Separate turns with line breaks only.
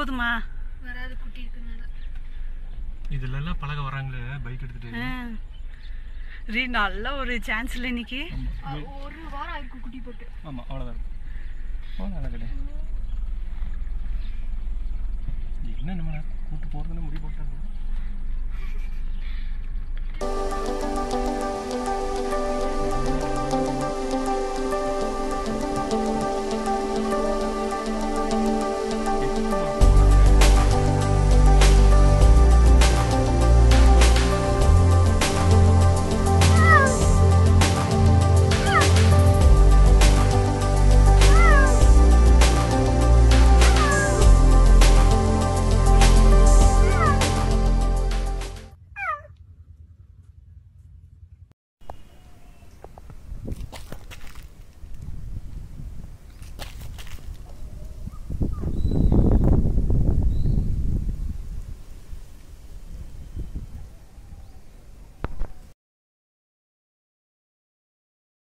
போதுமா?
வராது குட்டி இருக்கனால
இதுல எல்லாம் பழக வராங்களே பைக் எடுத்துட்டு
ரீ நல்ல ஒரு சான்ஸ் இல்லை இன்னைக்கு.
ஒரு வாரம் ஆயிருக்கு குட்டி போட்டு.
ஆமா அவ்வளவுதான் இருக்கும் அவ்வளோதான் கிடையாது என்ன நம்ம கூட்டு போறதுன்னு முடிவு போட்டாங்க